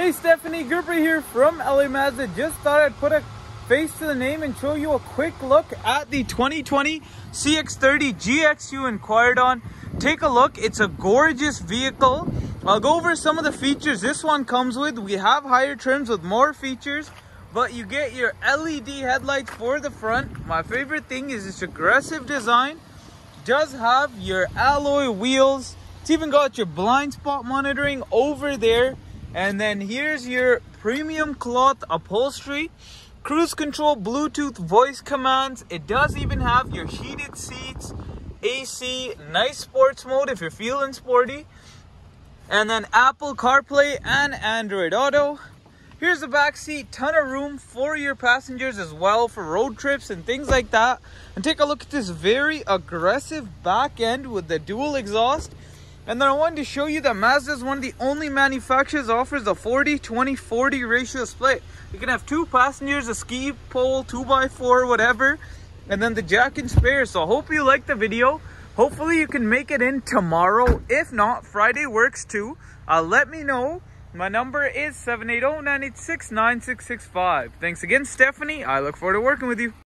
Hey Stephanie Gurpreet here from LA Mazda. Just thought I'd put a face to the name and show you a quick look at the 2020 CX-30 GX you inquired on. Take a look, it's a gorgeous vehicle. I'll go over some of the features this one comes with. We have higher trims with more features, but you get your LED headlights for the front. My favorite thing is its aggressive design. Does have your alloy wheels. It's even got your blind spot monitoring over there and then here's your premium cloth upholstery, cruise control, Bluetooth voice commands. It does even have your heated seats, AC, nice sports mode if you're feeling sporty. And then Apple CarPlay and Android Auto. Here's the back seat, ton of room for your passengers as well for road trips and things like that. And take a look at this very aggressive back end with the dual exhaust. And then I wanted to show you that Mazda is one of the only manufacturers offers a 40-20-40 ratio split. You can have two passengers, a ski pole, 2x4, whatever, and then the jack and spare. So I hope you like the video. Hopefully you can make it in tomorrow. If not, Friday works too. Uh, let me know. My number is 780-986-9665. Thanks again, Stephanie. I look forward to working with you.